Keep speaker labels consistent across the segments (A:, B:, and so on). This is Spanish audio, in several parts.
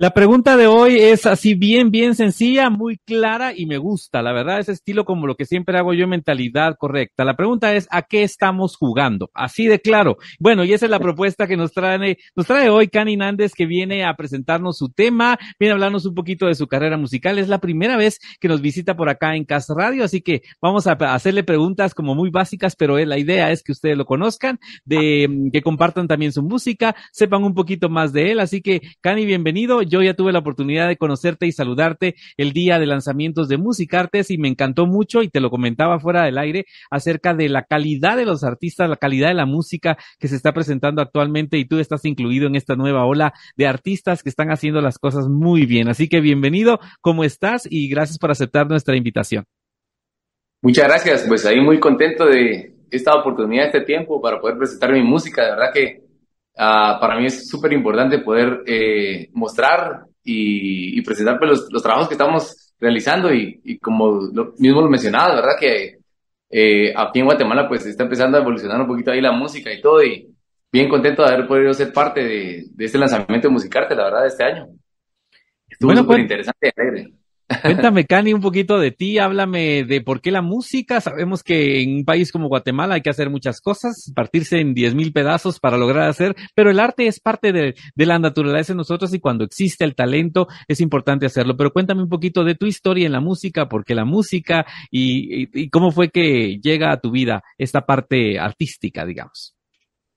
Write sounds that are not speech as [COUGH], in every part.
A: La pregunta de hoy es así bien, bien sencilla, muy clara y me gusta. La verdad, ese estilo como lo que siempre hago yo, mentalidad correcta. La pregunta es, ¿a qué estamos jugando? Así de claro. Bueno, y esa es la propuesta que nos trae, nos trae hoy Cani Nández, que viene a presentarnos su tema, viene a hablarnos un poquito de su carrera musical. Es la primera vez que nos visita por acá en Casa Radio, así que vamos a hacerle preguntas como muy básicas, pero la idea es que ustedes lo conozcan, de que compartan también su música, sepan un poquito más de él. Así que, Cani, bienvenido yo ya tuve la oportunidad de conocerte y saludarte el día de lanzamientos de Musicartes y me encantó mucho y te lo comentaba fuera del aire acerca de la calidad de los artistas, la calidad de la música que se está presentando actualmente y tú estás incluido en esta nueva ola de artistas que están haciendo las cosas muy bien. Así que bienvenido, ¿cómo estás? Y gracias por aceptar nuestra invitación.
B: Muchas gracias, pues ahí muy contento de esta oportunidad, este tiempo para poder presentar mi música. De verdad que Ah, para mí es súper importante poder eh, mostrar y, presentar pues, los, trabajos que estamos realizando y, como lo, mismo lo mencionaba, ¿verdad? Que eh, aquí en Guatemala pues está empezando a evolucionar un poquito ahí la música y todo y bien contento de haber podido ser parte de, este lanzamiento de Musicarte, la verdad, de este año. Estuvo súper pues, interesante y alegre.
A: Cuéntame, Cani, un poquito de ti, háblame de por qué la música. Sabemos que en un país como Guatemala hay que hacer muchas cosas, partirse en diez mil pedazos para lograr hacer, pero el arte es parte de, la naturaleza de nosotros y cuando existe el talento es importante hacerlo. Pero cuéntame un poquito de tu historia en la música, por qué la música y, cómo fue que llega a tu vida esta parte artística, digamos.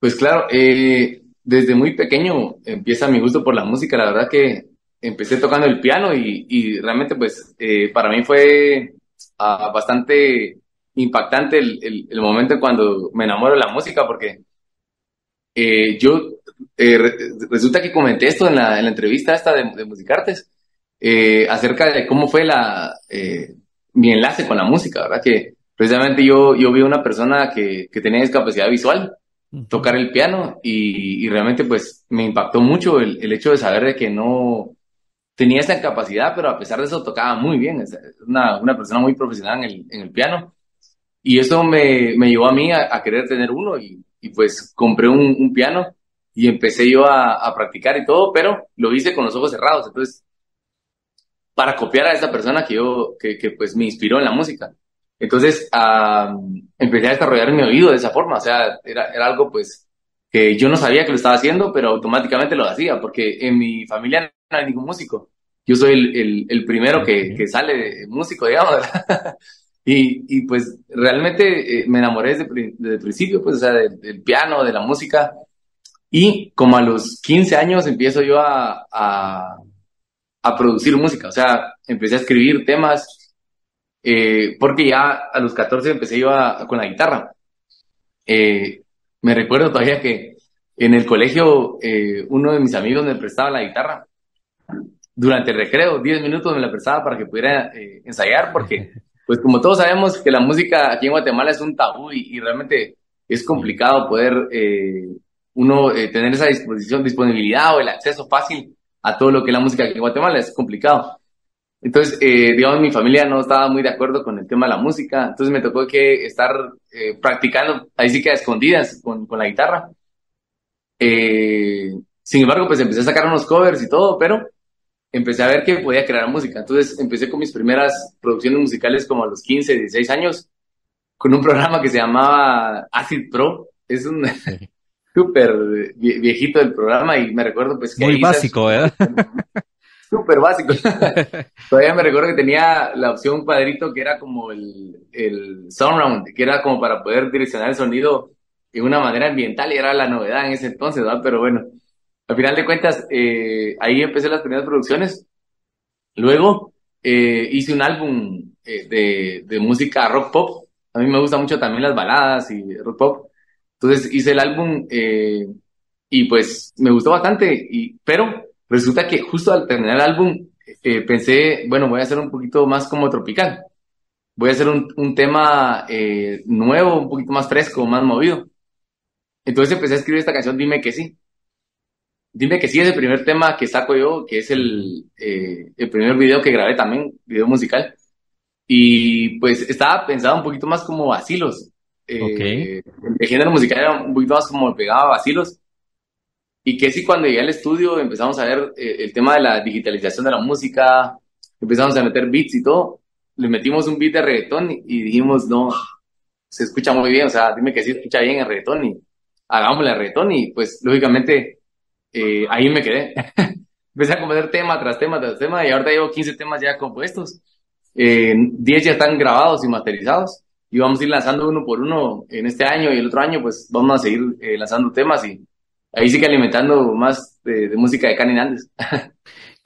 B: Pues claro, eh, desde muy pequeño empieza mi gusto por la música. La verdad que empecé tocando el piano y, realmente pues eh, para mí fue ah, bastante impactante el, el, momento cuando me enamoro de la música porque eh, yo eh, resulta que comenté esto en la, en la entrevista esta de, de Musicartes acerca de cómo fue la mi enlace con la música, ¿verdad? Que precisamente yo, yo vi una persona que, que tenía discapacidad visual tocar el piano y, y, realmente pues me impactó mucho el, el hecho de saber de que no, tenía esa capacidad, pero a pesar de eso tocaba muy bien. Es una, una persona muy profesional en el, en el piano. Y eso me, me llevó a mí a, querer tener uno y, y pues compré un, un, piano y empecé yo a, a, practicar y todo, pero lo hice con los ojos cerrados. Entonces, para copiar a esa persona que yo, que, que pues me inspiró en la música. Entonces, empecé a desarrollar mi oído de esa forma. O sea, era, era algo pues que yo no sabía que lo estaba haciendo, pero automáticamente lo hacía, porque en mi familia no hay ningún músico. Yo soy el, el, primero que, que, sale músico, digamos, [LAUGHS] y, y, pues realmente eh, me enamoré desde, desde, el principio, pues, o sea, del, piano, de la música. Y como a los 15 años empiezo yo a, a, a producir música, o sea, empecé a escribir temas, eh, porque ya a los 14 empecé yo con la guitarra. Eh, me recuerdo todavía que en el colegio eh, uno de mis amigos me prestaba la guitarra. Durante el recreo, 10 minutos me la prestaba para que pudiera eh, ensayar, porque, [LAUGHS] pues como todos sabemos que la música aquí en Guatemala es un tabú y, realmente es complicado poder eh, uno tener esa disposición, disponibilidad o el acceso fácil a todo lo que es la música aquí en Guatemala, es complicado. Entonces, eh, digamos, mi familia no estaba muy de acuerdo con el tema de la música, entonces me tocó que estar eh, practicando, ahí sí que a escondidas con, con la guitarra. Eh, sin embargo, pues empecé a sacar unos covers y todo, pero empecé a ver que podía crear música. Entonces empecé con mis primeras producciones musicales como a los 15, 16 años, con un programa que se llamaba Acid Pro. Es un [LAUGHS] súper viejito el programa y me recuerdo pues que...
A: Muy básico, ¿eh? [LAUGHS]
B: súper básico. [LAUGHS] Todavía me recuerdo que tenía la opción cuadrito que era como el, el surround, que era como para poder direccionar el sonido de una manera ambiental y era la novedad en ese entonces, ¿verdad? Pero bueno, al final de cuentas, eh, ahí empecé las primeras producciones. Luego eh, hice un álbum eh, de, de música rock pop. A mí me gustan mucho también las baladas y rock pop. Entonces hice el álbum y pues me gustó bastante, y, pero Resulta que justo al terminar el álbum eh, pensé, bueno, voy a hacer un poquito más como tropical. Voy a hacer un, un tema eh, nuevo, un poquito más fresco, más movido. Entonces empecé a escribir esta canción, Dime que sí. Dime que sí es el primer tema que saco yo, que es el, eh, el primer video que grabé también, video musical. Y pues estaba pensado un poquito más como vacilos.
A: Eh,
B: El género musical era un poquito más como pegado a vacilos. Y que sí, cuando llegué al estudio empezamos a ver eh, el tema de la digitalización de la música, empezamos a meter beats y todo, le metimos un beat de reggaetón y, dijimos, no, se escucha muy bien, o sea, dime que sí escucha bien el reggaetón y hagámosle el reggaetón y pues lógicamente eh, ahí me quedé. [LAUGHS] Empecé a componer tema tras tema tras tema y ahorita llevo 15 temas ya compuestos. Eh, 10 ya están grabados y masterizados y vamos a ir lanzando uno por uno en este año y el otro año pues vamos a seguir eh, lanzando temas y ahí sigue alimentando más de, de música de Cani Andes. [LAUGHS]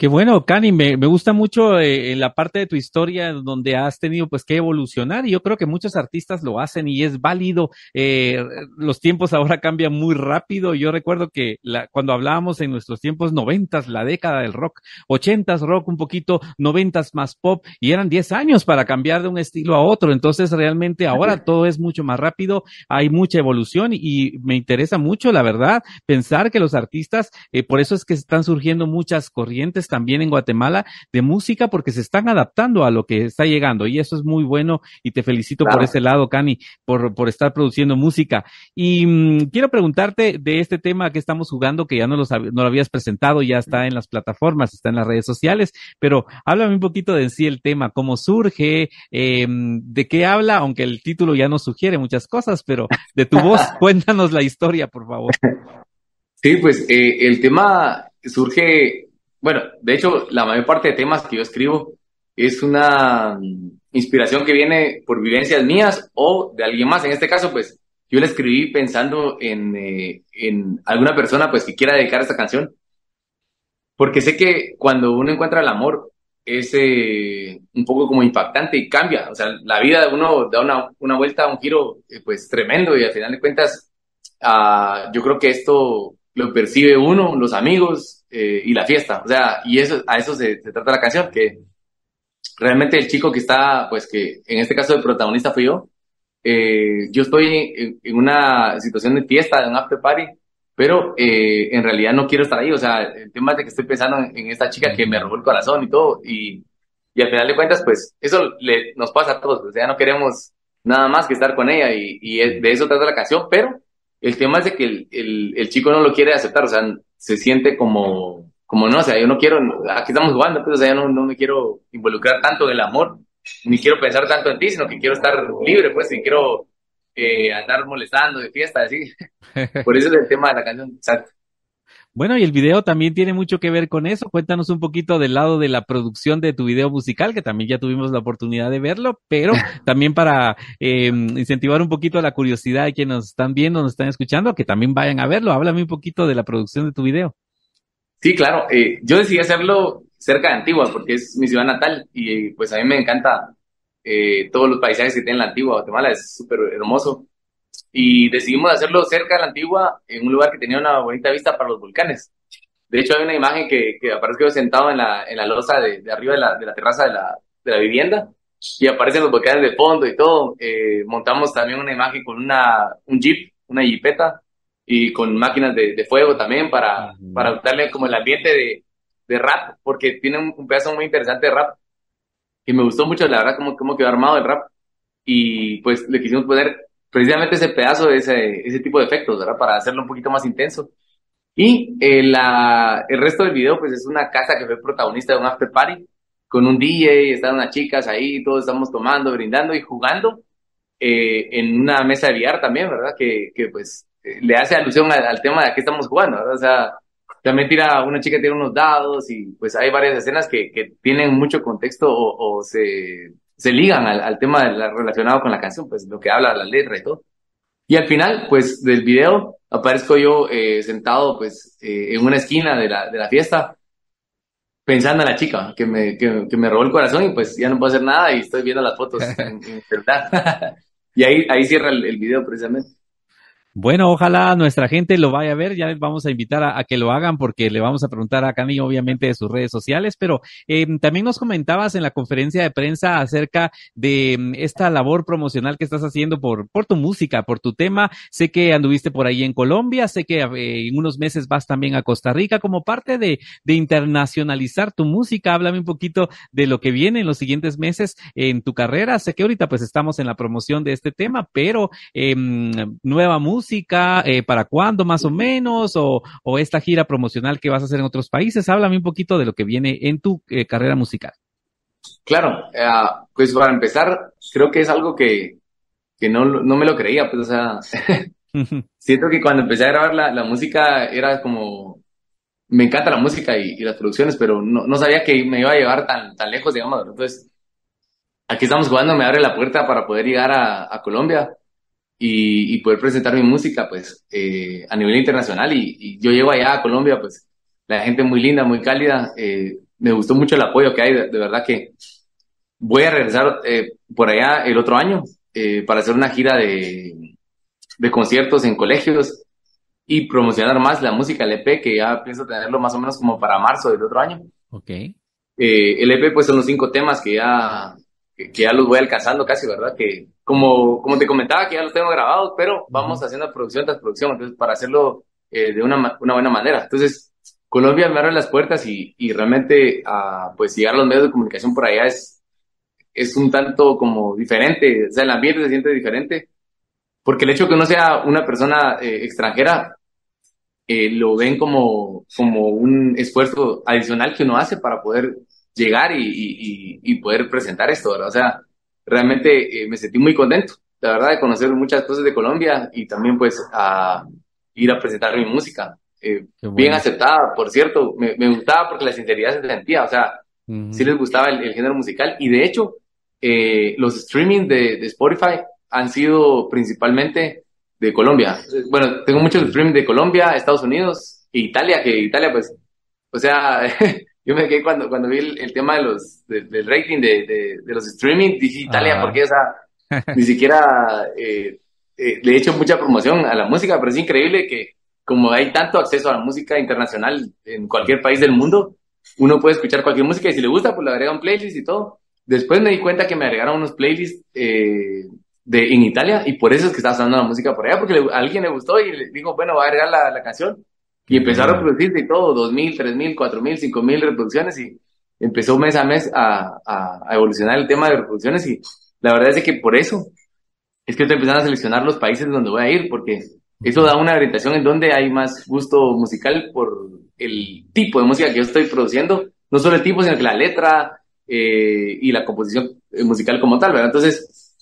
A: Qué bueno, Cani, me, me gusta mucho eh, en la parte de tu historia donde has tenido pues que evolucionar y yo creo que muchos artistas lo hacen y es válido. Eh, los tiempos ahora cambian muy rápido. Yo recuerdo que la, cuando hablábamos en nuestros tiempos noventas, la década del rock, ochentas rock un poquito, noventas más pop y eran diez años para cambiar de un estilo a otro. Entonces realmente ahora [LAUGHS] todo es mucho más rápido, hay mucha evolución y, me interesa mucho, la verdad, pensar que los artistas, eh, por eso es que están surgiendo muchas corrientes también en Guatemala de música porque se están adaptando a lo que está llegando y eso es muy bueno y te felicito por ese lado, Cani, por, por estar produciendo música. Y mmm, quiero preguntarte de este tema que estamos jugando, que ya no, los, no lo habías presentado, ya está en las plataformas, está en las redes sociales, pero háblame un poquito de en sí el tema, cómo surge, eh, de qué habla, aunque el título ya no sugiere muchas cosas, pero de tu voz, [LAUGHS] cuéntanos la historia, por favor.
B: Sí, pues eh, el tema surge bueno, de hecho, la mayor parte de temas que yo escribo es una mm, inspiración que viene por vivencias mías o de alguien más. En este caso, pues yo la escribí pensando en, eh, en alguna persona pues que quiera dedicar esta canción. Porque sé que cuando uno encuentra el amor es eh, un poco como impactante y cambia. O sea, la vida de uno da una, una vuelta, un giro eh, pues tremendo y al final de cuentas uh, yo creo que esto lo percibe uno, los amigos, eh, y la fiesta. O sea, y eso, a eso se, trata la canción, que realmente el chico que está, pues que en este caso el protagonista fui yo, eh, yo estoy en, en, una situación de fiesta, de un after party, pero eh, en realidad no quiero estar ahí. O sea, el tema es de que estoy pensando en, en, esta chica que me robó el corazón y todo, y, y al final de cuentas, pues eso le, nos pasa a todos, o sea, no queremos nada más que estar con ella y, y de eso trata la canción, pero el tema es de que el, el, el chico no lo quiere aceptar, o sea, se siente como, como no, o sea, yo no quiero, aquí estamos jugando, pues, o sea, yo no, no me quiero involucrar tanto en el amor, ni quiero pensar tanto en ti, sino que quiero estar libre, pues, y quiero eh, andar molestando de fiesta, así. [LAUGHS] Por eso es el tema de la canción, exacto.
A: Bueno, y el video también tiene mucho que ver con eso. Cuéntanos un poquito del lado de la producción de tu video musical, que también ya tuvimos la oportunidad de verlo, pero [LAUGHS] también para eh, incentivar un poquito la curiosidad de quienes nos están viendo, nos están escuchando, que también vayan a verlo. Háblame un poquito de la producción de tu video.
B: Sí, claro. Eh, yo decidí hacerlo cerca de Antigua, porque es mi ciudad natal y pues a mí me encanta eh, todos los paisajes que tiene la Antigua. Guatemala es súper hermoso y decidimos hacerlo cerca de la antigua, en un lugar que tenía una bonita vista para los volcanes. De hecho, hay una imagen que, que aparece sentado en la, en la losa de, de arriba de la, de la terraza de la, de la vivienda y aparecen los volcanes de fondo y todo. Eh, montamos también una imagen con una, un jeep, una jeepeta y con máquinas de, de fuego también para, uh -huh. para darle como el ambiente de, de rap, porque tiene un, un, pedazo muy interesante de rap y me gustó mucho, la verdad, cómo, cómo quedó armado el rap. Y pues le quisimos poner precisamente ese pedazo ese, ese tipo de efectos, ¿verdad? Para hacerlo un poquito más intenso. Y eh, la, el resto del video, pues es una casa que fue protagonista de un after party, con un DJ, están unas chicas ahí, todos estamos tomando, brindando y jugando eh, en una mesa de billar también, ¿verdad? Que, que pues eh, le hace alusión al, tema de qué estamos jugando, ¿verdad? O sea, también tira, una chica tiene unos dados y pues hay varias escenas que, que tienen mucho contexto o se se ligan al, al tema de la, relacionado con la canción, pues lo que habla la letra y todo. Y al final, pues del video, aparezco yo eh, sentado pues eh, en una esquina de la, de la fiesta, pensando en la chica que me, que, que, me robó el corazón y pues ya no puedo hacer nada y estoy viendo las fotos en, en verdad. [LAUGHS] y ahí, ahí cierra el, el video precisamente.
A: Bueno, ojalá nuestra gente lo vaya a ver. Ya les vamos a invitar a, que lo hagan porque le vamos a preguntar a Cami, obviamente, de sus redes sociales. Pero eh, también nos comentabas en la conferencia de prensa acerca de um, esta labor promocional que estás haciendo por, tu música, por tu tema. Sé que anduviste por ahí en Colombia, sé que eh, en unos meses vas también a Costa Rica como parte de, internacionalizar tu música. Háblame un poquito de lo que viene en los siguientes meses en tu carrera. Sé que ahorita pues estamos en la promoción de este tema, pero eh, nueva música música, eh, para cuándo más o menos, o, o, esta gira promocional que vas a hacer en otros países. Háblame un poquito de lo que viene en tu eh, carrera musical.
B: Claro, uh, pues para empezar, creo que es algo que, que no, no me lo creía, pues o sea, [LAUGHS] [LAUGHS] siento que cuando empecé a grabar la, la música era como, me encanta la música y, y las producciones, pero no, no, sabía que me iba a llevar tan, tan lejos, digamos, entonces aquí estamos jugando, me abre la puerta para poder llegar a, a Colombia y, y, poder presentar mi música, pues, eh, a nivel internacional y, y, yo llego allá a Colombia, pues, la gente muy linda, muy cálida, eh, me gustó mucho el apoyo que hay, de, de verdad que voy a regresar eh, por allá el otro año eh, para hacer una gira de, de, conciertos en colegios y promocionar más la música, el EP, que ya pienso tenerlo más o menos como para marzo del otro año.
A: Ok.
B: Eh, el EP pues son los cinco temas que ya, que, que, ya los voy alcanzando casi, ¿verdad? Que como, como te comentaba, que ya los tengo grabados, pero vamos haciendo producción tras producción, entonces para hacerlo de una, una buena manera. Entonces, Colombia me abre las puertas y, y realmente uh, pues llegar a los medios de comunicación por allá es, es un tanto como diferente, o sea, el ambiente se siente diferente, porque el hecho que uno sea una persona eh, extranjera, eh, lo ven como, como un esfuerzo adicional que uno hace para poder llegar y, y, y poder presentar esto, ¿verdad? O sea, realmente eh, me sentí muy contento, la verdad, de conocer muchas cosas de Colombia y también pues a ir a presentar mi música. Eh, bueno. Bien aceptada, por cierto, me, me, gustaba porque la sinceridad se sentía, o sea, uh -huh. sí les gustaba el, el, género musical y de hecho eh, los streaming de, de, Spotify han sido principalmente de Colombia. Bueno, tengo muchos streaming de Colombia, Estados Unidos e Italia, que Italia pues, o sea, [LAUGHS] yo me quedé cuando, cuando vi el, el tema de los, de, del rating de, de, de, los streaming, dije Italia, ah. porque o sea, [LAUGHS] ni siquiera eh, eh, le he hecho mucha promoción a la música, pero es increíble que como hay tanto acceso a la música internacional en cualquier país del mundo, uno puede escuchar cualquier música y si le gusta, pues le agrega un playlist y todo. Después me di cuenta que me agregaron unos playlists eh, de, en Italia y por eso es que estaba sonando la música por allá, porque le, a alguien le gustó y le dijo, bueno, va a agregar la, la canción. Y empezaron a reproducirse y todo, dos mil, tres mil, cuatro mil, cinco mil reproducciones y empezó mes a mes a, a, a, evolucionar el tema de reproducciones y la verdad es que por eso es que estoy empezando a seleccionar los países donde voy a ir, porque eso da una orientación en donde hay más gusto musical por el tipo de música que yo estoy produciendo, no solo el tipo, sino que la letra eh, y la composición musical como tal, ¿verdad? Entonces,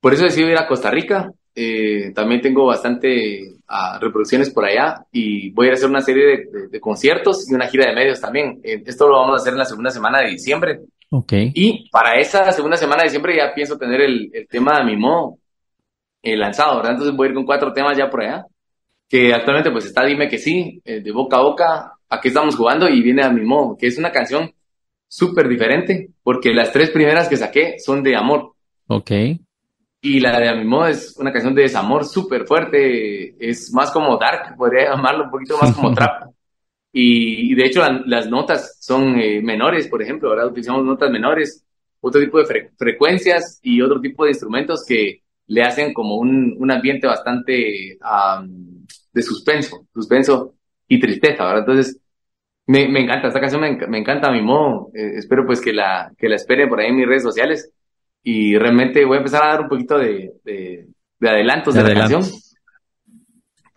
B: por eso decidí ir a Costa Rica. Eh, también tengo bastante uh, reproducciones por allá y voy a hacer una serie de, de, de, conciertos y una gira de medios también. Eh, esto lo vamos a hacer en la segunda semana de diciembre.
A: Okay.
B: Y para esa segunda semana de diciembre ya pienso tener el, el tema de mi modo eh, lanzado, ¿verdad? Entonces voy a ir con cuatro temas ya por allá, que actualmente pues está Dime que sí, eh, de boca a boca, aquí estamos jugando y viene a mi modo, que es una canción súper diferente, porque las tres primeras que saqué son de amor.
A: Ok.
B: Y la de a mi modo es una canción de desamor súper fuerte, es más como dark, podría llamarlo un poquito más como [LAUGHS] trap. Y, y, de hecho la, las notas son eh, menores, por ejemplo, ¿verdad? Utilizamos notas menores, otro tipo de fre frecuencias y otro tipo de instrumentos que le hacen como un, un ambiente bastante um, de suspenso, suspenso y tristeza, ¿verdad? Entonces, me, me encanta, esta canción me, me encanta a mi modo, eh, espero pues que la, que la esperen por ahí en mis redes sociales y realmente voy a empezar a dar un poquito de, de, de adelantos de, de adelantos. la canción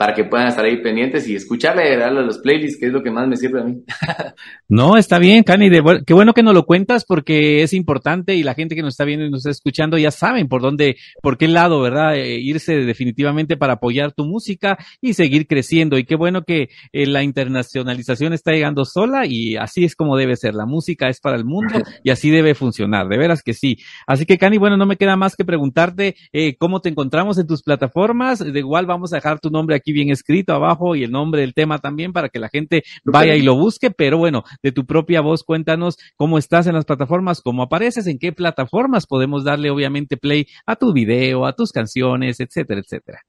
B: para que puedan estar ahí pendientes y escucharle, darle a los playlists, que es lo que más me sirve a mí. [LAUGHS]
A: no, está bien, Cani, de, qué bueno que nos lo cuentas porque es importante y la gente que nos está viendo y nos está escuchando ya saben por dónde, por qué lado, ¿verdad? Eh, irse definitivamente para apoyar tu música y seguir creciendo. Y qué bueno que eh, la internacionalización está llegando sola y así es como debe ser. La música es para el mundo [LAUGHS] y así debe funcionar, de veras que sí. Así que, Cani, bueno, no me queda más que preguntarte eh, cómo te encontramos en tus plataformas. De igual vamos a dejar tu nombre aquí bien escrito abajo y el nombre del tema también para que la gente vaya y lo busque, pero bueno, de tu propia voz cuéntanos cómo estás en las plataformas, cómo apareces, en qué plataformas podemos darle obviamente play a tu video, a tus canciones, etcétera, etcétera.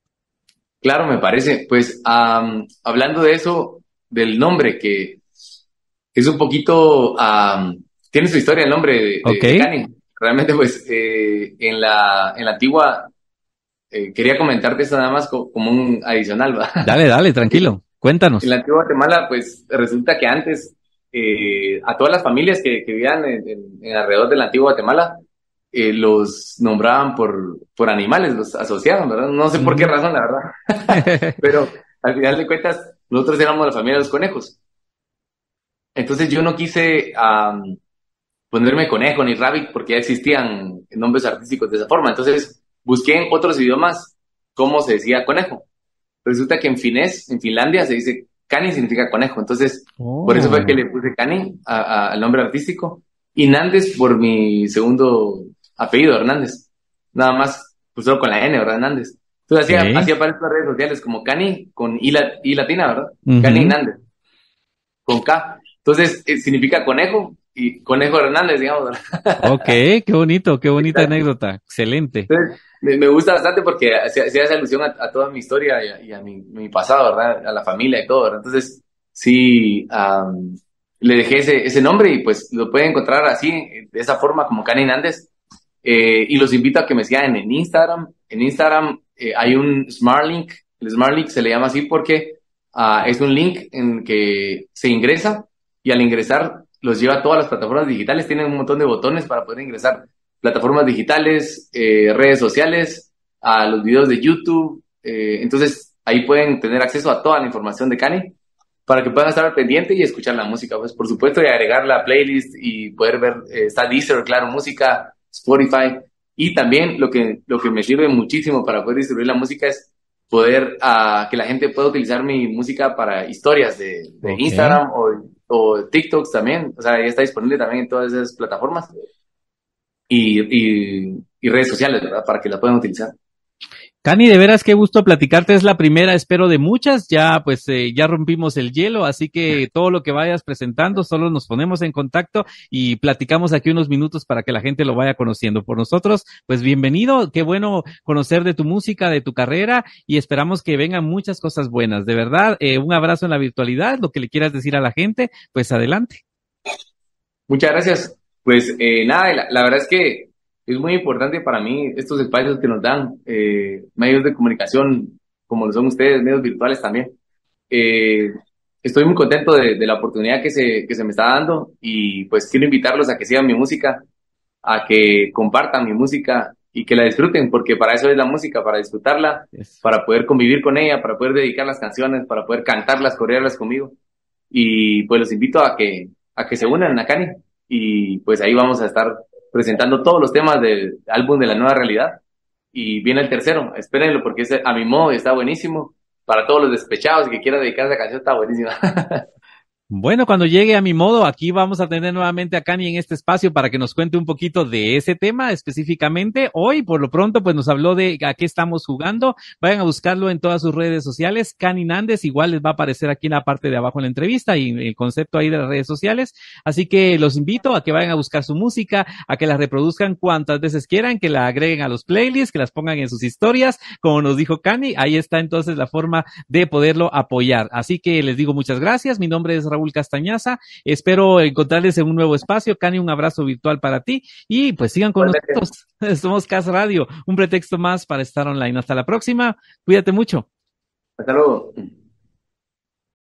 B: Claro, me parece. Pues um, hablando de eso, del nombre que es un poquito, um, tiene su historia el nombre de,
A: okay.
B: de. Realmente pues eh, en, la, en la antigua eh, quería comentarte esto nada más como, como un adicional. ¿va? [LAUGHS]
A: Dale, dale, tranquilo. Cuéntanos.
B: En la antigua Guatemala, pues resulta que antes eh, a todas las familias que, que vivían en, en, en, alrededor de la antigua Guatemala eh, los nombraban por, por animales, los asociaban, ¿verdad? No sé por qué razón, la verdad. [LAUGHS] Pero al final de cuentas, nosotros éramos la familia de los conejos. Entonces yo no quise ponerme conejo ni rabbit porque ya existían nombres artísticos de esa forma. Entonces busqué en otros idiomas cómo se decía conejo. Resulta que en finés, en Finlandia, se dice cani significa conejo. Entonces, por eso fue que le puse cani al nombre artístico. Y Nández por mi segundo apellido, Hernández. Nada más, pues solo con la N, ¿verdad? Hernández. Entonces hacía, hacía para estas redes sociales como Cani con I, latina, ¿verdad? Cani Hernández. Con K. Entonces eh, significa conejo y conejo Hernández, digamos. [LAUGHS]
A: Ok, qué bonito, qué bonita anécdota. Excelente.
B: me, gusta bastante porque se, hace alusión a, toda mi historia y a, mi, pasado, ¿verdad? A la familia y todo, ¿verdad? Entonces, sí, le dejé ese, ese nombre y pues lo pueden encontrar así, de esa forma, como Cani Hernández. Eh, y los invito a que me sigan en Instagram. En Instagram eh, hay un Smart Link. El Smart Link se le llama así porque ah, es un link en que se ingresa y al ingresar los lleva a todas las plataformas digitales. Tienen un montón de botones para poder ingresar. Plataformas digitales, eh, redes sociales, a los videos de YouTube. entonces ahí pueden tener acceso a toda la información de Cani para que puedan estar al pendiente y escuchar la música, pues por supuesto, y agregar la playlist y poder ver, está Deezer, claro, música, Spotify. Y también lo que, lo que me sirve muchísimo para poder distribuir la música es poder uh, que la gente pueda utilizar mi música para historias de, de Instagram o, o TikToks también. O sea, ya está disponible también en todas esas plataformas y, y, y redes sociales, ¿verdad? Para que la puedan utilizar.
A: Cani, de veras qué gusto platicarte, es la primera, espero, de muchas, ya pues eh, ya rompimos el hielo, así que todo lo que vayas presentando, solo nos ponemos en contacto y platicamos aquí unos minutos para que la gente lo vaya conociendo. Por nosotros, pues bienvenido, qué bueno conocer de tu música, de tu carrera y esperamos que vengan muchas cosas buenas, de verdad, eh, un abrazo en la virtualidad, lo que le quieras decir a la gente, pues adelante.
B: Muchas gracias, pues eh, nada, la verdad es que es muy importante para mí estos espacios que nos dan eh, medios de comunicación como lo son ustedes, medios virtuales también. Eh, estoy muy contento de, la oportunidad que se, que se me está dando y pues quiero invitarlos a que sigan mi música, a que compartan mi música y que la disfruten, porque para eso es la música, para disfrutarla, para poder convivir con ella, para poder dedicar las canciones, para poder cantarlas, corearlas conmigo. Y pues los invito a que, a que se unan a Cani y pues ahí vamos a estar presentando todos los temas del álbum de la nueva realidad. Y viene el tercero, espérenlo porque es a mi modo está buenísimo. Para todos los despechados que quieran dedicar esa canción, está buenísima. [LAUGHS]
A: Bueno, cuando llegue a mi modo, aquí vamos a tener nuevamente a Cani en este espacio para que nos cuente un poquito de ese tema específicamente. Hoy, por lo pronto, pues nos habló de a qué estamos jugando. Vayan a buscarlo en todas sus redes sociales. Cani Nández, igual les va a aparecer aquí en la parte de abajo en la entrevista y el concepto ahí de las redes sociales. Así que los invito a que vayan a buscar su música, a que la reproduzcan cuantas veces quieran, que la agreguen a los playlists, que las pongan en sus historias, como nos dijo Cani. Ahí está entonces la forma de poderlo apoyar. Así que les digo muchas gracias. Mi nombre es Raúl Castañaza. Espero encontrarles en un nuevo espacio. Cani, un abrazo virtual para ti y pues sigan con nosotros. [LAUGHS] Somos Cas Radio, un pretexto más para estar online. Hasta la próxima. Cuídate mucho.
B: Hasta luego.